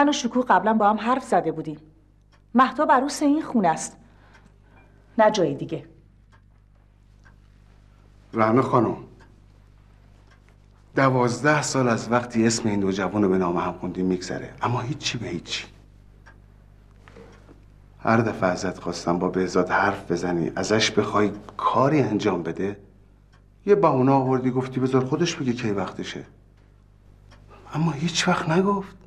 من و شکوه قبلا با هم حرف زده بودیم. مهتاب عروس این خونه است. نه جای دیگه. رحمه خانم دوازده سال از وقتی اسم این دو جوان به نام هم خوندیم میگذره. اما هیچی به هیچی. هر دفعه ازت خواستم با بهزاد حرف بزنی ازش بخوای کاری انجام بده یه بهونه آوردی گفتی بذار خودش بگه کی وقتشه. اما هیچ وقت نگفت.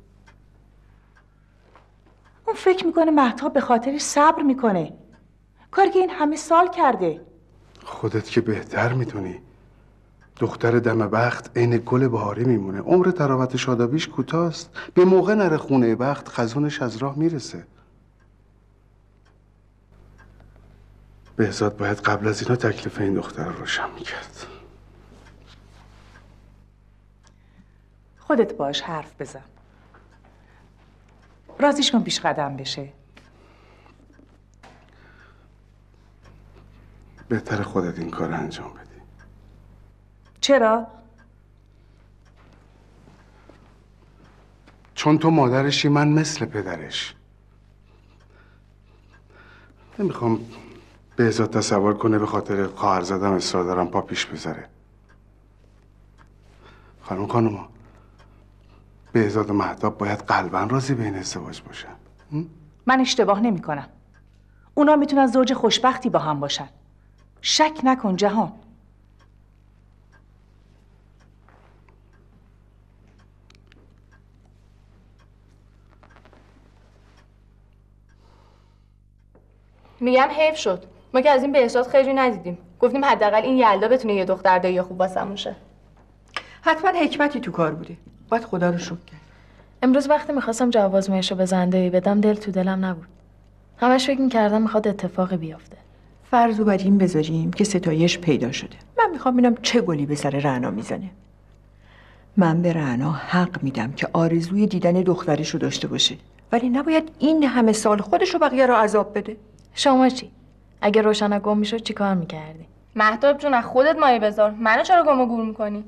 اون فکر می‌کنه محتاب به خاطرش صبر می‌کنه. کاری که این همه سال کرده. خودت که بهتر می‌تونی دختر دم بخت عین گل بهاری میمونه. عمر تراوت شادابیش کوتاست. به موقع نره خونه بخت خزونش از راه می‌رسه. بهزاد باید قبل از اینا تکلیف این دختر رو روشن می‌کرد. خودت باش حرف بزن. رازیش کن پیش قدم بشه. بهتر خودت این کار انجام بدی. چرا؟ چون تو مادرشی من مثل پدرش. نمی‌خوام بهزاد تصور کنه به خاطر خواهر زدم اصرار دارم پا پیش بذاره. خانم خانوما بهزاد و مهتاب باید قلبا راضی به این ازدواج باشن. من اشتباه نمی کنم اونا می‌تونن زوج خوشبختی با هم باشن. شک نکن جهان. میگم حیف شد. ما که از این بهزاد خیلی ندیدیم. گفتیم حداقل این یلدا بتونه یه دختر دایی خوب واسمون شه. حتما حکمتی تو کار بوده. باید خدا رو شکر کرد. امروز وقتی می‌خواستم جواب آزمایش رو به زنده بدم دل تو دلم نبود. همش فکر می‌کردم می‌خواد اتفاقی بیفته فرض بر این بذاریم که ستایش پیدا شده. من می‌خوام ببینم چه گلی به سر رعنا می‌زنه. من به رعنا حق میدم که آرزوی دیدن دخترش رو داشته باشه. ولی نباید این همه سال خودش رو بقیه رو عذاب بده. شما چی؟ اگه روشنا گم می‌شد چیکار می‌کردی؟ مهتاب جون از خودت مایه بذار. منو چرا گم و گور می‌کنی؟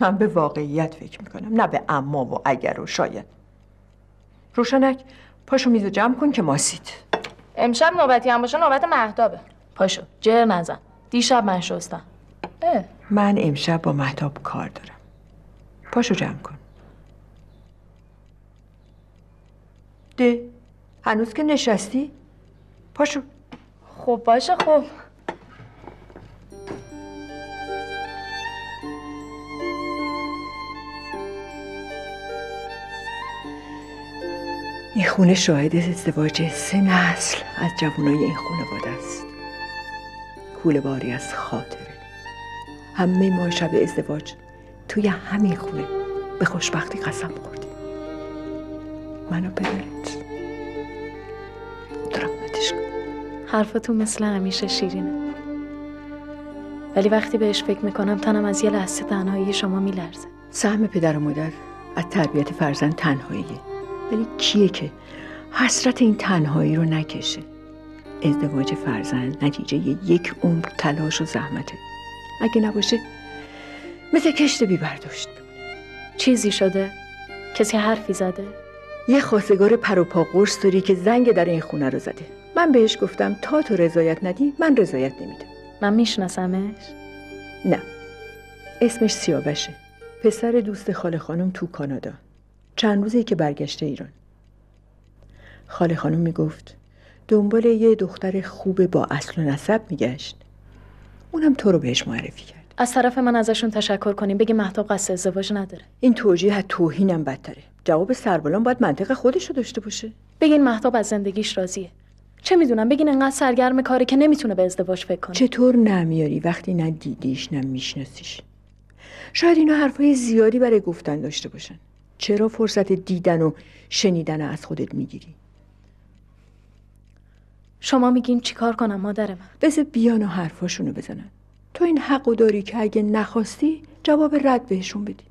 من به واقعیت فکر می‌کنم نه به اما و اگر و شاید. روشنک پاشو میزو جمع کن که ماسید امشب نوبتی هم باشه نوبت مهتابه. پاشو جر نزن. دیشب من شستم. من امشب با مهتاب کار دارم. پاشو جمع کن. ده. هنوز که نشستی؟ پاشو. خب باشه خب. این خونه شاهد ازدواج سه نسل از جوانای این خانواده است. کوله باری از خاطره. همه ما شب ازدواج توی همین خونه به خوشبختی قسم خوردیم. منو پدرت درامتش کن حرفتون مثل همیشه شیرینه. ولی وقتی بهش فکر می‌کنم تنم از یه لحظه تنهایی شما میلرزه. سهم پدر و مادر از تربیت فرزند تنهاییه. ولی کیه که حسرت این تنهایی رو نکشه؟ ازدواج فرزند نتیجه یک عمر تلاش و زحمته. اگه نباشه مثل کشت بی برداشت چیزی شده؟ کسی حرفی زده؟ یه خواستگار پر و پا قرص داری که زنگ در این خونه رو زده. من بهش گفتم تا تو رضایت ندی من رضایت نمیدم. من میشناسمش؟ نه. اسمش سیاوشه. پسر دوست خاله خانم تو کانادا. چند روزی که برگشته ایران. خاله خانم می‌گفت دنبال یه دختر خوب با اصل و نسب میگشت. اونم تو رو بهش معرفی کرد. از طرف من ازشون تشکر کنیم. بگی مهتاب قصد ازدواج نداره. این توجیه از توهینم بدتره. جواب سربالان باید منطق خودش رو داشته باشه. بگین مهتاب از زندگیش راضیه. چه می‌دونم؟ بگین انقدر سرگرم کاره که نمی‌تونه به ازدواج فکر کنه. چطور نمیاری وقتی نه دیدیش نه میشناسیش؟ شاید اینا حرفای زیادی برای گفتن داشته باشن. چرا فرصت دیدن و شنیدن از خودت می‌گیری؟ شما میگین چیکار کنم مادر من؟ بذار بیان و حرفاشونو بزنن. تو این حقو داری که اگه نخواستی جواب رد بهشون بدی.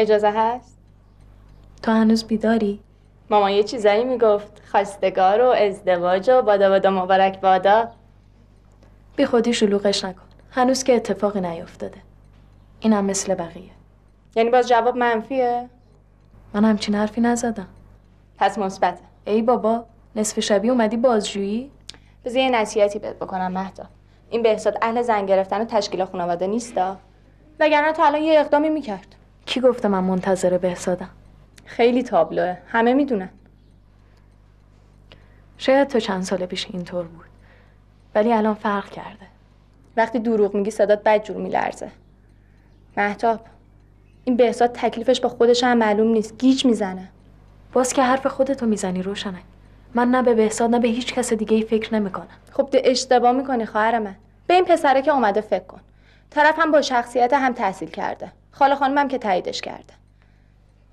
اجازه هست؟ تو هنوز بیداری؟ ماما یه چیزایی می‌گفت. خواستگار و ازدواج و بادا بادا مبارک بادا. بی خودی شلوغش نکن. هنوز که اتفاقی نیفتاده. اینم مثل بقیه. یعنی باز جواب منفیه؟ من همچین حرفی نزدم. پس مثبته. ای بابا نصف شبی اومدی بازجویی؟ بذار یه نصیحتی بهت بکنم مهدا این بهزاد اهل زن گرفتن و تشکیل خانواده نیستا؟ وگرنه تا الان یه اقدامی می‌کرد. کی گفته من منتظر بهزادم؟ خیلی تابلوه. همه می‌دونن. شاید تو چند سال پیش اینطور بود. ولی الان فرق کرده. وقتی دروغ میگی صدات بدجور میلرزه. مهتاب این بهزاد تکلیفش با خودش هم معلوم نیست. گیج می‌زنه. باز که حرف خودتو می‌زنی روشنک من نه به بهزاد نه به هیچ کس دیگه ای فکر نمی‌کنم. خب ده اشتباه می‌کنی خواهر من. به این پسره که اومده فکر کن. طرف هم با شخصیت هم تحصیل کرده. خاله خانمم که تاییدش کرده.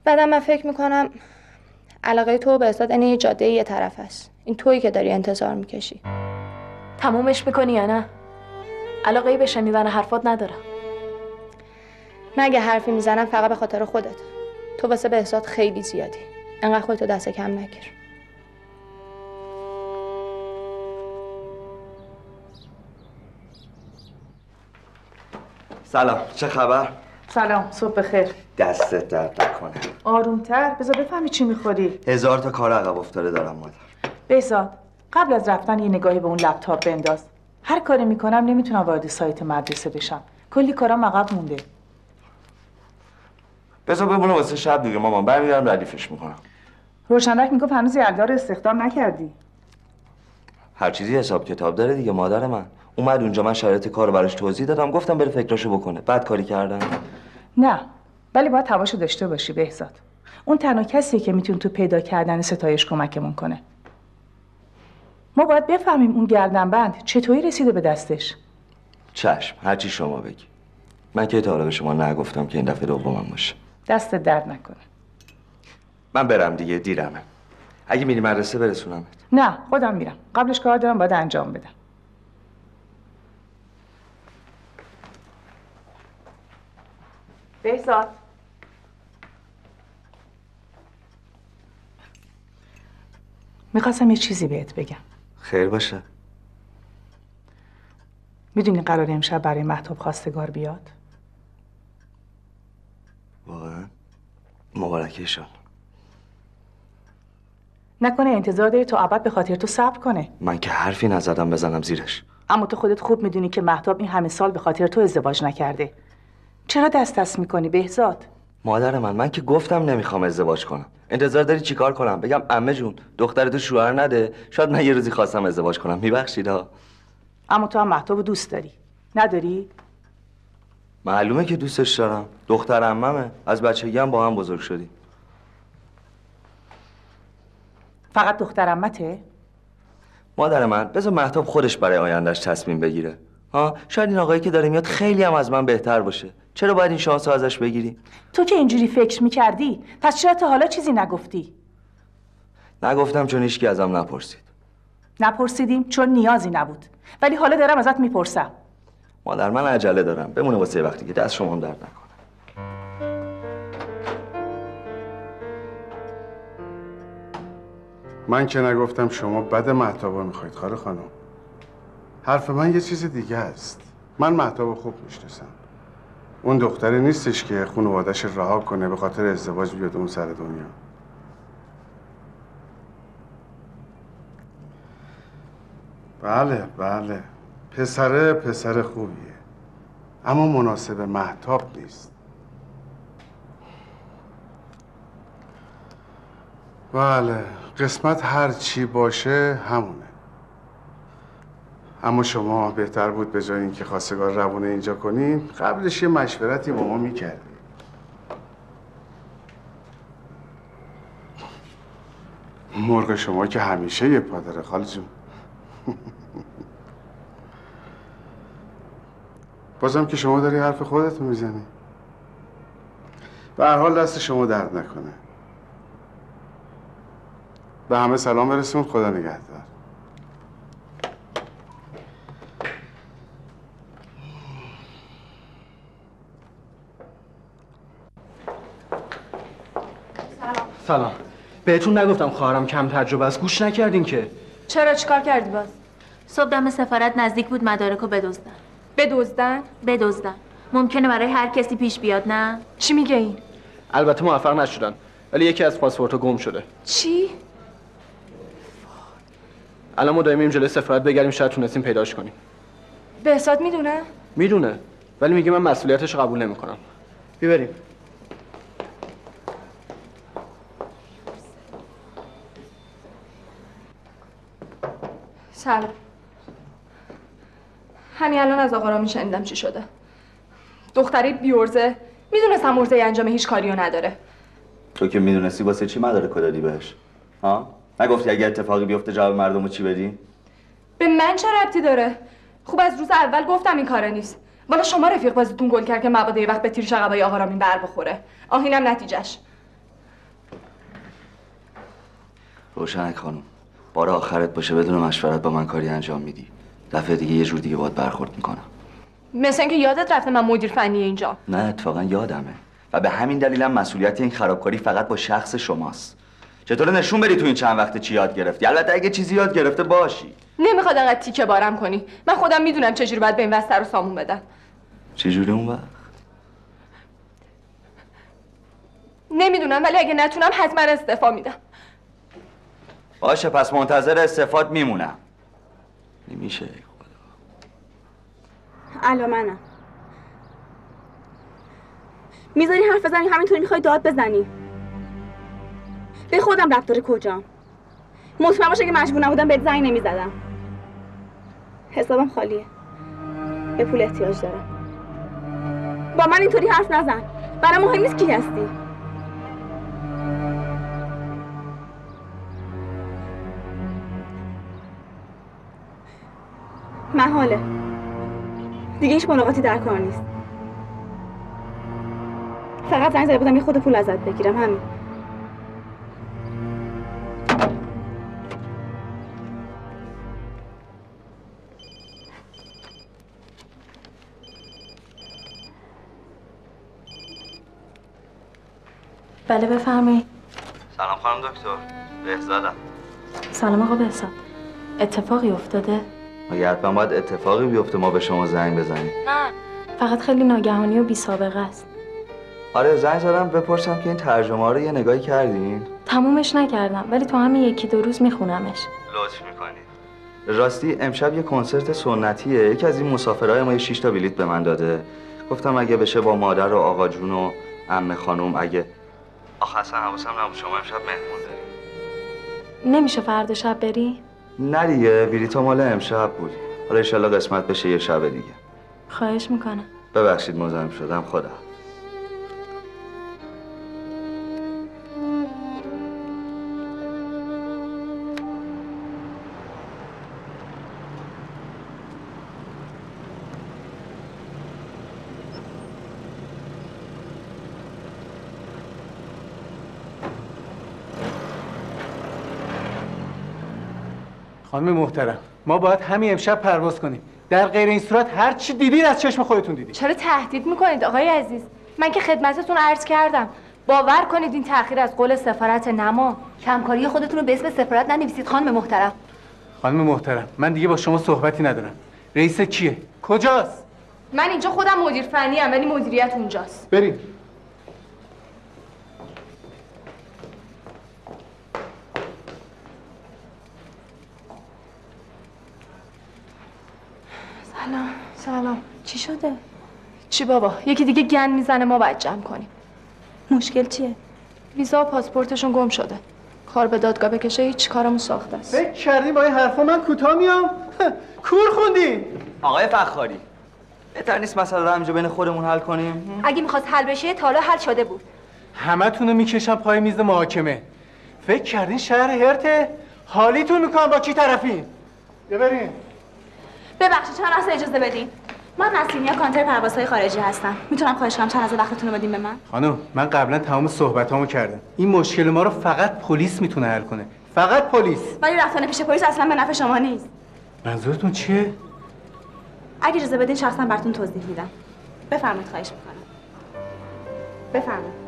بعدم من فکر می‌کنم علاقه تو به بهزاد این یه جاده یه طرف است. این تویی که داری انتظار می‌کشی. تمومش می‌کنی یا نه؟ علاقه ای به شنیدن حرفات ندارم. من اگه حرفی می‌زنم فقط به خاطر خودت. تو واسه بهزاد خیلی زیادی. انقدر خودتو دست کم نگیر سلام. چه خبر؟ سلام صبح بخیر. دستت درد نکنه. آرومتر؟ بذار بفهمی چی می‌خوری. هزار تا کار عقب افتاده دارم مادر. بهزاد قبل از رفتن یه نگاهی به اون لپتاپ بنداز. هر کاری می‌کنم نمی‌تونم وارد سایت مدرسه بشم. کلی کارام عقب مونده. بذار بمونه واسه شب دیگه مامان. برمیگردم ردیفش می‌کنم. روشنک می‌گفت هنوز یلدا رو استخدام نکردی. هر چیزی حساب کتاب داره دیگه مادر من. اومد اونجا من شرایط کار رو براش توضیح دادم گفتم بره فکراشو بکنه. بعد کاری کردم. نه ولی باید هواشو داشته باشی بهزاد. اون تنها کسیه که می‌تونه تو پیدا کردن ستایش کمکمون کنه. ما باید بفهمیم اون گردنبند چطوری رسیده به دستش. چشم هرچی شما بگی. من که تا به شما نگفتم که این دفعه دومم باشه. دست درد نکنه. من برم دیگه دیرمه. اگه میری مدرسه برسونمت. نه خودم میرم. قبلش کار دارم باید انجام بدم. بهزاد. می‌خواستم یه چیزی بهت بگم. خیر باشه. می‌دونی قرار امشب برای محتاب خواستگار بیاد؟ واقعا. مبارکشان نکنه انتظار داری تا ابد به خاطر تو صبر کنه. من که حرفی نزدم بزنم زیرش. اما تو خودت خوب می‌دونی که محتاب این همه سال به خاطر تو ازدواج نکرده. چرا دست دست می‌کنی بهزاد؟ مادر من من که گفتم نمی‌خوام ازدواج کنم. انتظار داری چیکار کنم؟ بگم عمه جون دختر تو شوهر نده. شاید من یه روزی خواستم ازدواج کنم. میبخشید ها. اما تو هم محتاب دوست داری. نداری؟ معلومه که دوستش دارم. دختر عممه. از بچگی هم با هم بزرگ شدیم. فقط دختر عمته؟ مادر من بذار محتاب خودش برای آیندهش تصمیم بگیره. ها شاید این آقایی که داره میاد خیلی هم از من بهتر باشه. چرا باید این شانس رو ازش بگیری؟ تو که اینجوری فکر می‌کردی پس چرا تا حالا چیزی نگفتی؟ نگفتم چون هیچکی ازم نپرسید. نپرسیدیم چون نیازی نبود. ولی حالا دارم ازت می‌پرسم. مادر من عجله دارم. بمونه واسه وقتی که دست شما هم درد نکنه. من که نگفتم شما بد محتابا می‌خواید خاله خانم. حرف من یه چیز دیگه است. من محتاب خوب می‌شناسم. اون دختری نیستش که خانوادش رها کنه به خاطر ازدواج بیاد اون سر دنیا. بله بله. پسره پسر خوبیه. اما مناسب محتاب نیست. بله قسمت هر چی باشه همونه. اما شما بهتر بود به جای اینکه خواستگار روونه اینجا کنین قبلش یه مشورتی با ما می‌کردی. مرغ شما که همیشه یه پا داره خاله جون. بازم که شما داری حرف خودتو می‌زنی. به هر حال دست شما درد نکنه. به همه سلام برسون خدا نگهدار. سلام. بهتون نگفتم خواهرم کم تجربه است. گوش نکردین که. چرا؟ چیکار کردی باز؟ صبح دم سفارت نزدیک بود مدارکو بدزدن. بدزدن؟ بدزدن. ممکنه برای هر کسی پیش بیاد نه؟ چی میگه این؟ البته موفق نشدن. ولی یکی از پاسپورت‌ها گم شده. چی؟ الان ما داریم جلوی سفارت بگردیم شاید تونستیم پیداش کنیم. بهزاد می‌دونه می‌دونه. ولی میگه من مسئولیتش رو قبول نمی‌کنم. بیبریم سلام. همین الان از آقا رامی شنیدم چی شده. دختری بیورزه می‌دونستم ارزه انجام هیچ کاریو نداره. تو که می‌دونستی واسه چی مدارک دادی بهش؟ ها؟ نگفتی اگه اتفاقی بیفته جواب مردمو چی بدی؟ به من چه ربطی داره؟ خوب از روز اول گفتم این کاره نیست. والا شما رفیق بازیتون گل کرد که مبادا یه وقت به تیر شقبای آقا رامین بر بخوره. آهینم نتیجهش. روشنک خانم. بار آخرت باشه بدون مشورت با من کاری انجام میدی. دفعه دیگه یه جور دیگه باید برخورد می‌کنم. مثل اینکه یادت رفته من مدیر فنی اینجا. نه اتفاقا یادمه. و به همین دلیلم مسئولیت این خرابکاری فقط با شخص شماست. چطور نشون بدی تو این چند وقت چی یاد گرفتی؟ البته اگه چیزی یاد گرفته باشی. نمی‌خواد انقدر تیکه بارم کنی. من خودم می‌دونم چجوری باید به این وسط رو سامون بدم. چجوری اون وقت؟ نمی‌دونم ولی اگه نتونم حتما استعفا میدم. باشه پس منتظر استفاد میمونم. نمیشه. الو منم. می‌ذاری حرف بزنی؟ همینطوری می‌خوای داد بزنی؟ به خودم ربط داره کجام؟ مطمئن باشه که مجبور نبودم بهت زنگ نمی‌زدم. حسابم خالیه. به پول احتیاج دارم. با من اینطوری حرف نزن. برای مهم نیست کی هستی. محاله. دیگه هیچ ملاقاتی در کار نیست. فقط زنگ زده بودم یه خود پول ازت بگیرم همین. بله بفرمایید. سلام خانم دکتر. بهزادم. سلام آقا بهزاد. اتفاقی افتاده؟ مگه حتما باید اتفاقی بیفته ما به شما زنگ بزنیم؟ نه. فقط خیلی ناگهانی و بی سابقه است. آره زنگ زدم بپرسم که این ترجمه رو یه نگاهی کردین؟ تمومش نکردم ولی تو همین یکی دو روز میخونمش. لطف می‌کنید راستی امشب یه کنسرت سنتیه. یکی از این مسافرهای ما یه شیش تا بلیت به من داده. گفتم اگه بشه با مادر و آقا جون و عمه خانوم اگه آخه اصلا حواسم نبود شما امشب مهمون داریم نمیشه فردا شب بری؟ نه دیگه بلیطا مال امشب بود. حالا انشالله قسمت بشه یه شب دیگه. خواهش می‌کنم. ببخشید مزاحم شدم خدا خانم محترم ما باید همین امشب پرواز کنیم. در غیر این صورت هر چی دیدید از چشم خودتون دیدید چرا تهدید می‌کنید آقای عزیز؟ من که خدمتتون عرض کردم. باور کنید این تاخیر از قول سفارت نما. کمکاری خودتون رو به اسم سفارت ننویسید خانم محترم. خانم محترم من دیگه با شما صحبتی ندارم. رئیس کیه؟ کجاست؟ من اینجا خودم مدیر فنی ام ولی مدیریت اونجاست. بریم. سلام. سلام. چی شده؟ چی بابا؟ یکی دیگه گند می‌زنه ما باید جمع کنیم. مشکل چیه؟ ویزا و پاسپورتشون گم شده. کار به دادگاه بکشه هیچ کارمون ساخته است. فکر کردین با این حرفا من کوتاه میام؟ کور خوندین آقای فخاری بهتر نیست مسئله رو همینجا بین خودمون حل کنیم؟ اگه می‌خواست حل بشه تا حالا حل شده بود. همتون رو می‌کشم پای میز محاکمه. فکر کردین شهر هرته؟ حالیتون می‌کنم با کی طرفین ببرین ببخشید چند لحظه اجازه بدین؟ من نسیمیا کانتر پروازهای خارجی هستم. می‌تونم خواهش کنم چند لحظه وقتتون رو بدین به من؟ خانم من قبلا تمام صحبتامو کردم. این مشکل ما رو فقط پلیس می‌تونه حل کنه. فقط پلیس. ولی رفتن پیش پلیس اصلا به نفع شما نیست. منظورتون چیه؟ اگه اجازه بدین شخصا براتون توضیح میدم. بفرمایید خواهش می‌کنم. بفرمایید.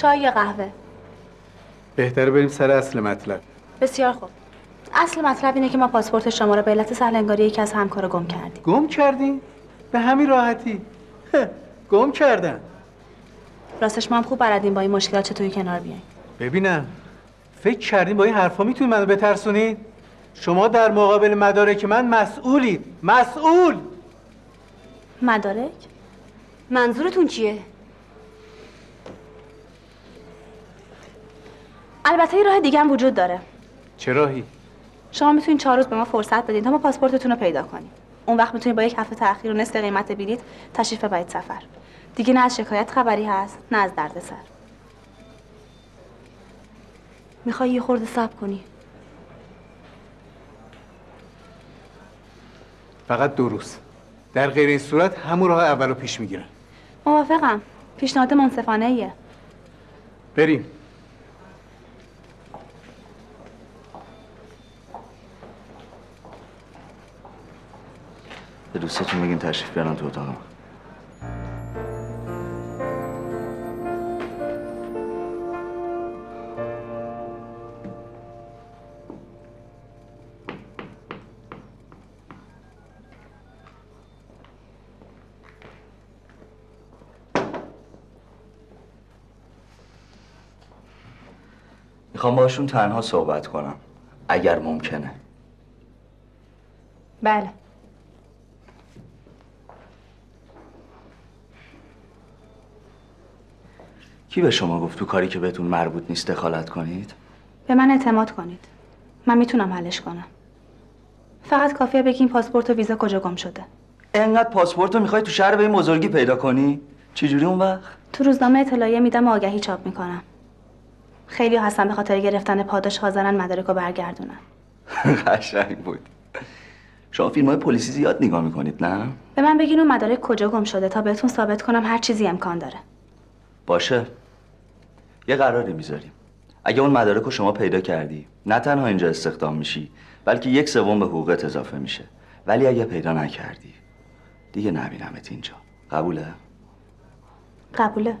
چای یا قهوه؟ بهتره بریم سر اصل مطلب. بسیار خوب. اصل مطلب اینه که ما پاسپورت شما رو به علت سهلنگاری یکی از همکارا گم کردیم. گم کردین به همین راحتی؟ گم کردن. راستش ما هم خوب بلدیم با این مشکلات چطوری کنار بیایم. ببینم. فکر کردین با این حرفا می‌تونید منو بترسونید؟ شما در مقابل مدارک من مسئولید. مسئول! مدارک؟ منظورتون چیه؟ البته یه راه دیگه هم وجود داره. چه راهی؟ شما می‌تونید چهار روز به ما فرصت بدین تا ما پاسپورتتون رو پیدا کنیم. اون وقت می‌تونید با یک هفته تاخیر و نصف قیمت بلیط تشریف ببرید سفر. دیگه نه از شکایت خبری هست نه از دردسر. می‌خوای یه خورده صبر کنی؟ فقط دو روز. در غیر این صورت همون راه اولو پیش می‌گیرن. موافقم. پیشنهاد منصفانه ایه بریم. به دوستتون بگین تشریف بیارن تو اتاقم. می‌خوام باشون تنها صحبت کنم اگر ممکنه. بله. کی به شما گفت تو کاری که بهتون مربوط نیست دخالت کنید؟ به من اعتماد کنید من می‌تونم حلش کنم فقط کافیه بگین پاسپورت و ویزا کجا گم شده انقدر پاسپورت رو می‌خوای تو شهر به این بزرگی پیدا کنی؟ چجوری اون وقت؟ تو روزنامه اطلاعیه میدم و آگهی چاپ می‌کنم خیلی هستن به خاطر گرفتن پاداش حاضرن مدارک رو برگردونن قشنگ بود شما فیلم های پلیسی زیاد نگاه می‌کنید نه؟ به من بگین اون مدارک کجا گم شده تا بهتون ثابت کنم هر چیزی امکان داره باشه یه قراری می‌ذاریم. اگه اون مدارک رو شما پیدا کردی نه تنها اینجا استخدام میشی بلکه یک سوم به حقوقت اضافه میشه. ولی اگه پیدا نکردی دیگه نبینمت اینجا. قبوله؟ قبوله.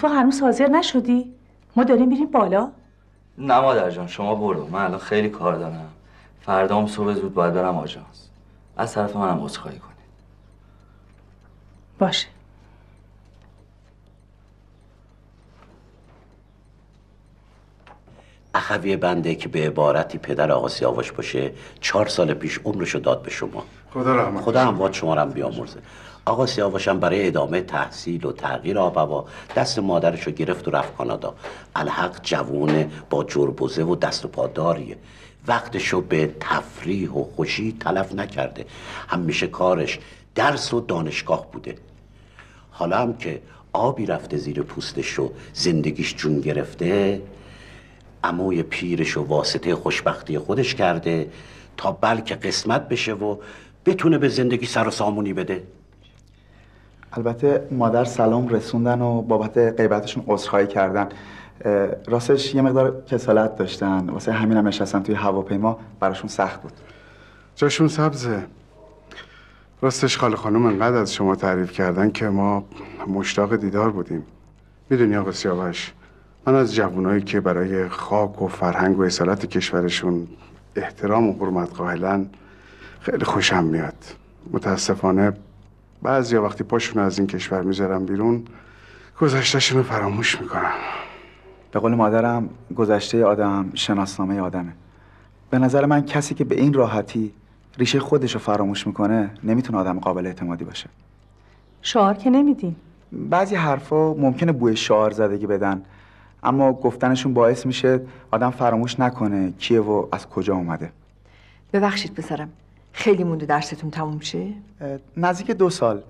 تو هنوز حاضر نشدی؟ ما داریم میریم بالا؟ نه مادر جان شما برو. من الان خیلی کار دارم. فردام صبح زود باید برم آژانس. از طرف منم عذرخواهی کنید. باشه. اخوی بنده که به عبارتی پدر آقا سیاوش باشه چهار سال پیش عمرشو داد به شما. خدا رحمت خدا هم شما رو هم بیامرزه. آقا سیاوشم برای ادامه تحصیل و تغییر آب و دست مادرش رو گرفت و رفت کانادا. الحق جوونه با جربوزه و دست و پاداریه وقتشو به تفریح و خوشی تلف نکرده. همیشه کارش درس و دانشگاه بوده. حالا هم که آبی رفته زیر پوستش و زندگیش جون گرفته عموی پیرش و واسطه خوشبختی خودش کرده تا بلکه قسمت بشه و بتونه به زندگی سر و سامونی بده. البته مادر سلام رسوندن و بابت غیبتشون عذرخواهی کردن. راستش یه مقدار کسالت داشتن. واسه همین هم نشستن توی هواپیما. براشون سخت بود. جاشون سبزه. راستش خاله خانم انقدر از شما تعریف کردن که ما مشتاق دیدار بودیم. می‌دونی آقا سیاوش من از جوانایی که برای خاک و فرهنگ و اصالت کشورشون احترام و حرمت قائلن خیلی خوشم میاد. متاسفانه بعضیا وقتی پاشون از این کشور می‌ذارن بیرون گذشتهشون رو فراموش می‌کنن. به قول مادرم گذشته آدم شناسنامه آدمه. به نظر من کسی که به این راحتی ریشه خودش رو فراموش می‌کنه نمی‌تونه آدم قابل اعتمادی باشه. شعار که نمیدین؟ بعضی حرفا ممکنه بوی شعار زدگی بدن اما گفتنشون باعث میشه آدم فراموش نکنه کیه و از کجا اومده. ببخشید پسرم. خیلی مونده درستون تموم شه؟ نزدیک دو سال.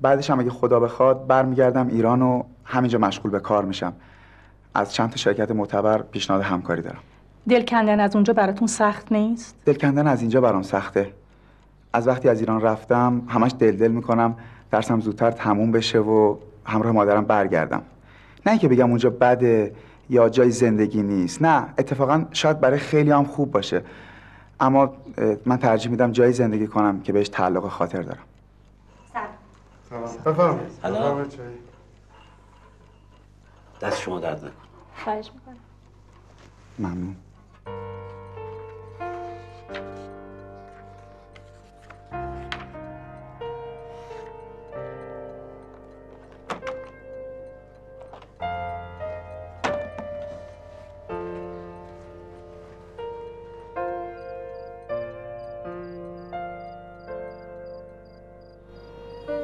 بعدش هم اگه خدا بخواد برمیگردم ایران و همینجا مشغول به کار میشم. از چند تا شرکت معتبر پیشنهاد همکاری دارم. دل کندن از اونجا براتون سخت نیست؟ دل کندن از اینجا برام سخته. از وقتی از ایران رفتم همش دل دل می‌کنم درسم زودتر تموم بشه و همراه مادرم برگردم. نه اینکه بگم اونجا بده یا جای زندگی نیست. نه اتفاقا شاید برای خیلی هم خوب باشه. اما من ترجیح میدم جایی زندگی کنم که بهش تعلق خاطر دارم. بفرم سلام. دست شما درد نکن خواهش می‌کنم. ممنون.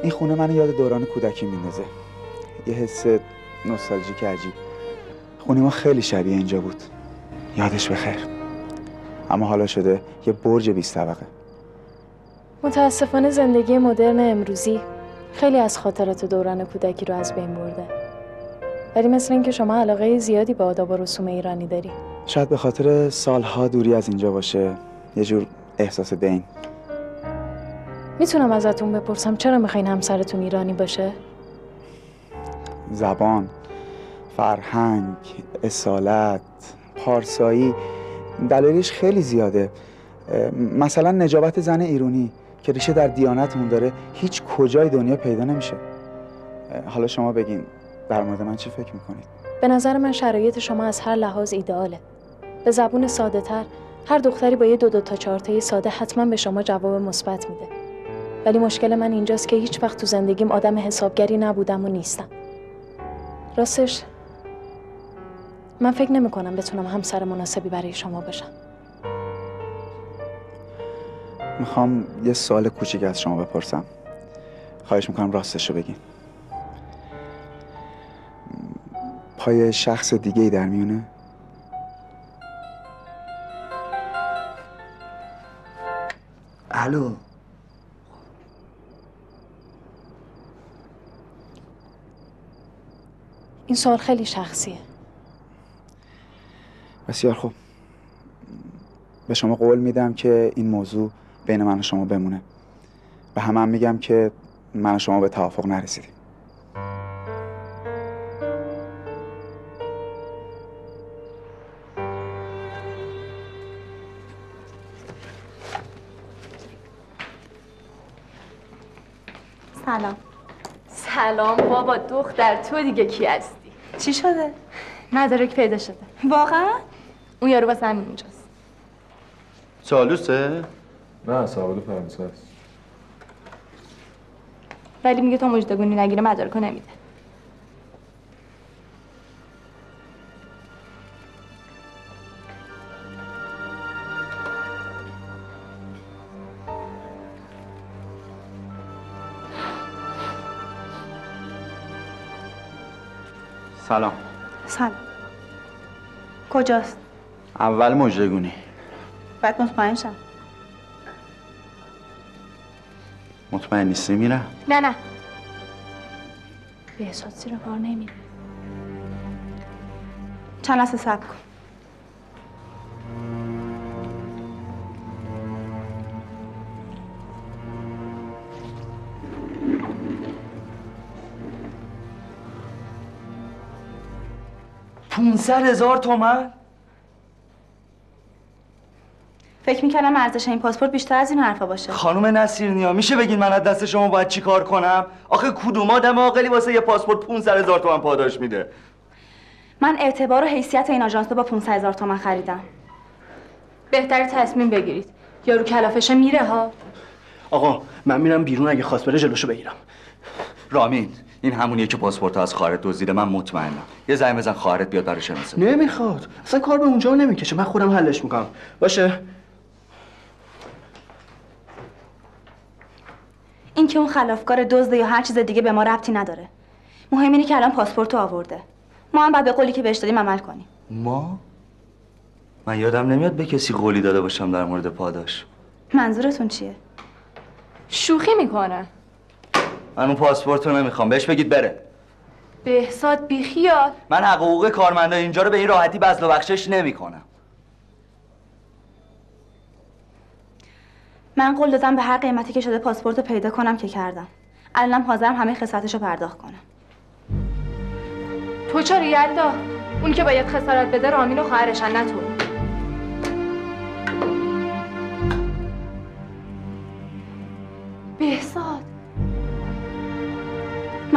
این خونه منو یاد دوران کودکی میندازه. یه حس نوستالژیک عجیب. خونه ما خیلی شبیه اینجا بود. یادش بخیر اما حالا شده یه برج 20 طبقه. متاسفانه زندگی مدرن امروزی خیلی از خاطرات دوران کودکی رو از بین برده. ولی مثل اینکه شما علاقه زیادی به آداب و رسوم ایرانی داری. شاید به خاطر سالها دوری از اینجا باشه یه جور احساس دین. می‌تونم ازتون بپرسم چرا می‌خواین همسرتون ایرانی باشه؟ زبان فرهنگ اصالت پارسایی دلایلش خیلی زیاده. مثلا نجابت زن ایرانی که ریشه در دیانتمون داره هیچ کجای دنیا پیدا نمیشه. حالا شما بگین در مورد من چی فکر می‌کنید؟ به نظر من شرایط شما از هر لحاظ ایدئاله. به زبون ساده تر هر دختری با یه دو دو تا چارتای ساده حتما به شما جواب مثبت میده. ولی مشکل من اینجاست که هیچ وقت تو زندگیم آدم حسابگری نبودم و نیستم. راستش من فکر نمی کنم بتونم همسر مناسبی برای شما باشم. می‌خوام یه سوال کوچیک از شما بپرسم. خواهش می‌کنم راستش رو بگین. پای شخص دیگه ای در میونه؟ الو. این سوال خیلی شخصیه. بسیار خوب. به شما قول میدم که این موضوع بین من و شما بمونه. به همه هم میگم که من و شما به توافق نرسیدیم. سلام بابا دختر تو دیگه کی هستی چی شده؟ مدارک پیدا شده واقعا؟ اون یارو واسه همین اونجاست سالوسه؟ نه سواد فرانسه است ولی میگه تو مجدگونی نگیره مدارکو نمیده سلام. سلام. کجاست؟ اول مجدگونی باید مطمئن شم. مطمئن نیستی میرم نه نه. به احساس زیر کار نمیده چند لحظه صبر کن. پونصد هزار تومن؟ فکر می‌کردم ارزش این پاسپورت بیشتر از این حرفا باشه. خانم نصیرنیا میشه بگین من از دست شما باید چی کار کنم؟ آخه کدوم آدم عاقلی واسه یه پاسپورت 500 هزار تومن پاداش میده؟ من اعتبار و حیثیت این آژانس رو با 500 هزار تومن خریدم. بهتر تصمیم بگیرید. یارو کلافشه میره ها. آقا من میرم بیرون اگه خواست بره جلوشو بگیرم. رامین این همونیه که پاسپورت از خواهرت دزدیده. من مطمئنم. یه زنگ بزن خواهرت بیاد برای شناسه نمی‌خواد. اصلا کار به اونجا نمی‌کشه. من خودم حلش می‌کنم. باشه. این که اون خلافکار دزده یا هر چیز دیگه به ما ربطی نداره. مهم اینه که الان پاسپورت رو آورده. ما هم باید به قولی که بهش دادیم عمل کنیم. ما؟ من یادم نمیاد به کسی قولی داده باشم در مورد پاداش. منظورتون چیه؟ شوخی می‌کنه. من اون پاسپورت رو نمی‌خوام. بهش بگید بره. بهساد بیخیال. من حقوق کارمندای اینجا رو به این راحتی بزل و بخشش نمی کنم. من قول دادم به هر قیمتی که شده پاسپورت رو پیدا کنم که کردم. الانم حاضرم همه خسارتش رو پرداخت کنم. تو چرا یلدا؟ اون که باید خسارت بده رامین و خواهرشن نه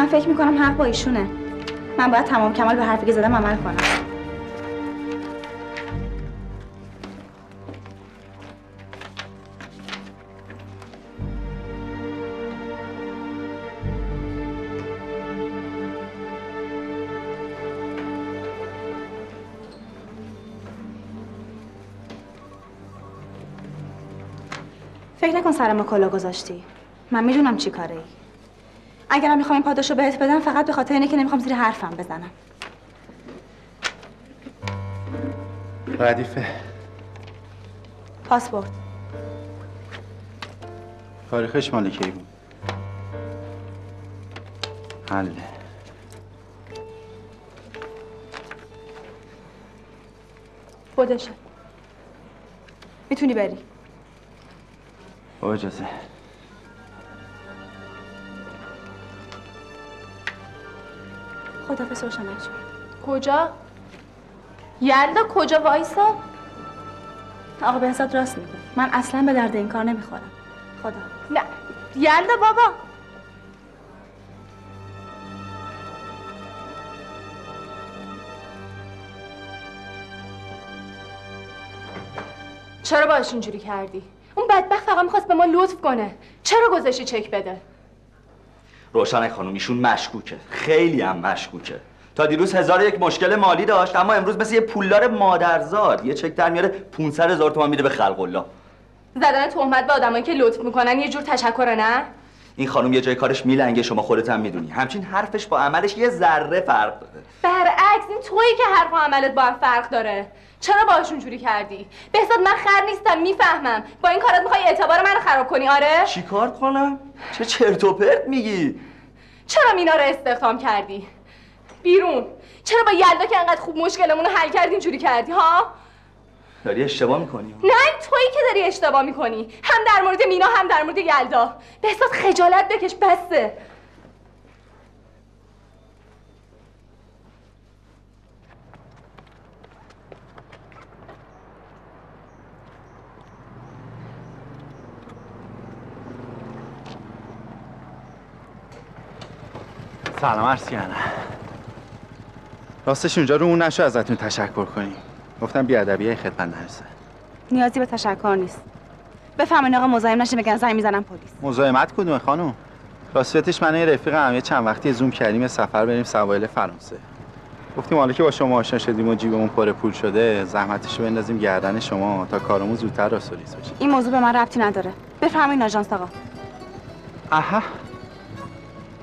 من فکر می‌کنم حق با ایشونه. من باید تمام کمال به حرفی که زدم عمل کنم. فکر نکن سرم کلا گذاشتی. من می‌دونم چی کاره ای اگرم می‌خوام این پاداشو بهت بدم فقط به خاطر اینه که نمی‌خوام زیر حرفم بزنم. ردیفه. پاسپورت. تاریخش مال کی بود؟ حله خودشه. می‌تونی بری. با اجازه. خدافظ روشنک جون کجا؟ یلدا کجا وایسا؟ آقا بهزاد راست میگه من اصلا به درد این کار نمی‌خورم. خدا. نه. یلدا بابا. چرا باش اینجوری کردی؟ اون بدبخت فقط می‌خواست به ما لطف کنه. چرا گذاشتی چک بده؟ روشن خانم ایشون مشکوکه. خیلی هم مشکوکه. تا دیروز هزار یک مشکل مالی داشت اما امروز مثل یه پولدار مادرزاد. یه چک در میاره 500 هزار تومان میده به خلق الله. زدن تهمت به آدمایی که لطف می‌کنن یه جور تشکره نه؟ این خانم یه جای کارش میلنگه شما خودت هم می‌دونی. همچین حرفش با عملش یه ذره فرق داره. برعکس این تویی که حرف و عملت با هم فرق داره. چرا باهاش اونجوری کردی؟ بهزاد من خر نیستم می‌فهمم. با این کارت می‌خوای اعتبار منو خراب کنی آره؟ چیکار کنم؟ چه چرت و پرت میگی؟ چرا مینا رو استخدام کردی؟ بیرون. چرا با یلدا که انقدر خوب مشکلمون رو حل کردی اینجوری کردی ها؟ داری اشتباه می‌کنی؟ نه این تویی که داری اشتباه می‌کنی. هم در مورد مینا هم در مورد یلدا. بهزاد خجالت بکش بسه. سلام عرض کردم. راستش اونجا رو اون نشو ازتون تشکر کنیم. گفتم بیادبی های خدمت نرسه. نیازی به تشکر نیست. بفهمین آقا مزاحم نشه بگن زنگ می‌زنم پلیس. مزاحمت کدومه خانم راستیتش من رفیقم یه چند وقتی زوم کردیم یه سفر بریم سواحل فرانسه. گفتیم حالا که با شما آشنا شدیم و جیبمون پر پول شده زحمتشو بندازیم گردن شما تا کارمون زودتر راسولیس بشه. این موضوع به من ربطی نداره. بفهمین آژانس آقا. آها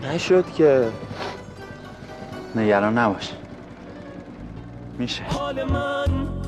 نشد که نگران نباش. میشه. حال من